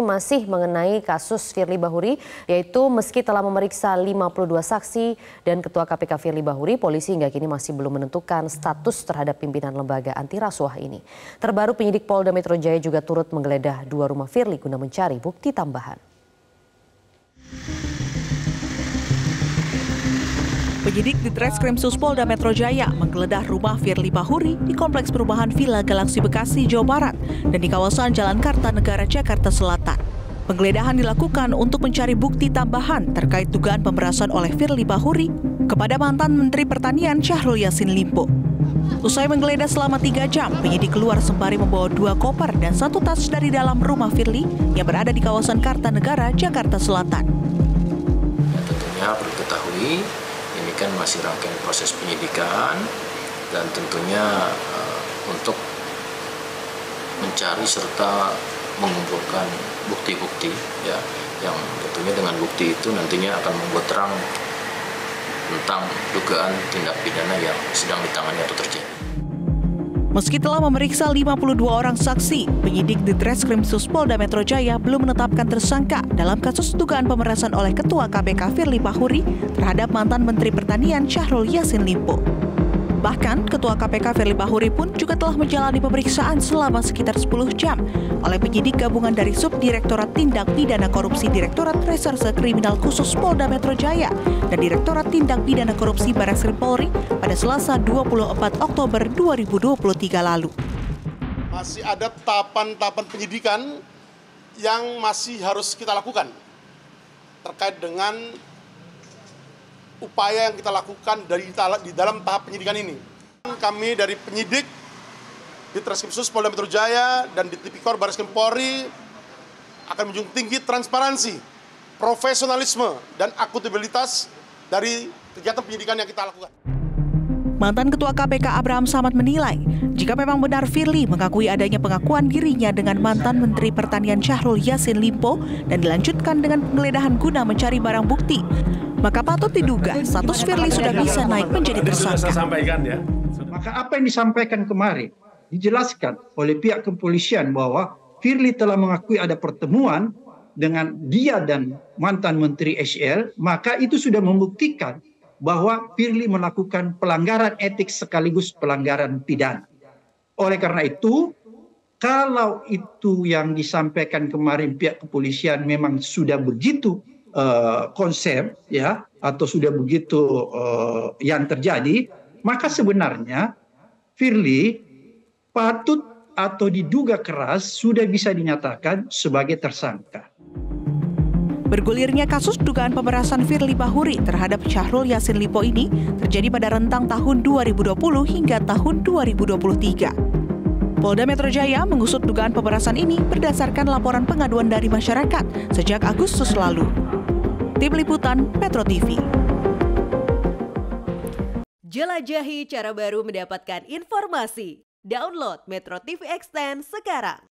masih mengenai kasus Firly Bahuri, yaitu meski telah memeriksa 52 saksi dan Ketua KPK Firly Bahuri, polisi hingga kini masih belum menentukan status terhadap pimpinan lembaga anti rasuah ini. Terbaru penyidik Polda Metro Jaya juga turut menggeledah dua rumah Firly guna mencari bukti tambahan. Penyidik di Treskrim Suspolda Metro Jaya menggeledah rumah Firly Bahuri di Kompleks Perumahan Villa Galaksi Bekasi, Jawa Barat dan di kawasan Jalan Kartanegara, Jakarta Selatan. Penggeledahan dilakukan untuk mencari bukti tambahan terkait dugaan pemerasan oleh Firly Bahuri kepada mantan Menteri Pertanian Syahrul Yassin Limpo. Usai menggeledah selama tiga jam, penyidik keluar sembari membawa dua koper dan satu tas dari dalam rumah Firly yang berada di kawasan Kartanegara, Jakarta Selatan. Ya, tentunya perlu diketahui kan masih rangkaian proses penyidikan dan tentunya uh, untuk mencari serta mengumpulkan bukti-bukti ya yang tentunya dengan bukti itu nantinya akan membuat terang tentang dugaan tindak pidana yang sedang ditangani atau terjadi. Meski telah memeriksa 52 orang saksi, penyidik di Treskrim Suspolda Metro Jaya belum menetapkan tersangka dalam kasus dugaan pemerasan oleh Ketua KPK Firly Bahuri terhadap mantan Menteri Pertanian Syahrul Yassin Limpo. Bahkan, Ketua KPK Firly Bahuri pun juga telah menjalani pemeriksaan selama sekitar 10 jam oleh penyidik gabungan dari Subdirektorat Tindak Pidana Korupsi Direktorat Reserse Kriminal Khusus Polda Metro Jaya dan Direktorat Tindak Pidana Korupsi Barreskrim Polri pada Selasa 24 Oktober 2023 lalu. Masih ada tahapan-tahapan penyidikan yang masih harus kita lakukan terkait dengan upaya yang kita lakukan dari di dalam tahap penyidikan ini. Kami dari penyidik di Treskrimsus Polda Metro Jaya dan di Tipikor Baris Polri akan menjunjung tinggi transparansi, profesionalisme, dan akuntabilitas dari kegiatan penyidikan yang kita lakukan. Mantan Ketua KPK Abraham Samad menilai, jika memang benar Firly mengakui adanya pengakuan dirinya dengan mantan Menteri Pertanian Syahrul Yassin Limpo dan dilanjutkan dengan penggeledahan guna mencari barang bukti, maka patut diduga status Firly sudah bisa naik menjadi tersangka. Ya. Maka apa yang disampaikan kemarin dijelaskan oleh pihak kepolisian bahwa Firly telah mengakui ada pertemuan dengan dia dan mantan Menteri SL, maka itu sudah membuktikan bahwa Firly melakukan pelanggaran etik sekaligus pelanggaran pidana. Oleh karena itu, kalau itu yang disampaikan kemarin pihak kepolisian memang sudah begitu konsep ya atau sudah begitu uh, yang terjadi, maka sebenarnya Firly patut atau diduga keras sudah bisa dinyatakan sebagai tersangka. Bergulirnya kasus dugaan pemerasan Firly Bahuri terhadap Syahrul Yassin Limpo ini terjadi pada rentang tahun 2020 hingga tahun 2023. Polda Metro Jaya mengusut dugaan pemerasan ini berdasarkan laporan pengaduan dari masyarakat sejak Agustus lalu. Tim Liputan Metro TV. Jelajahi cara baru mendapatkan informasi. Download Metro TV Extend sekarang.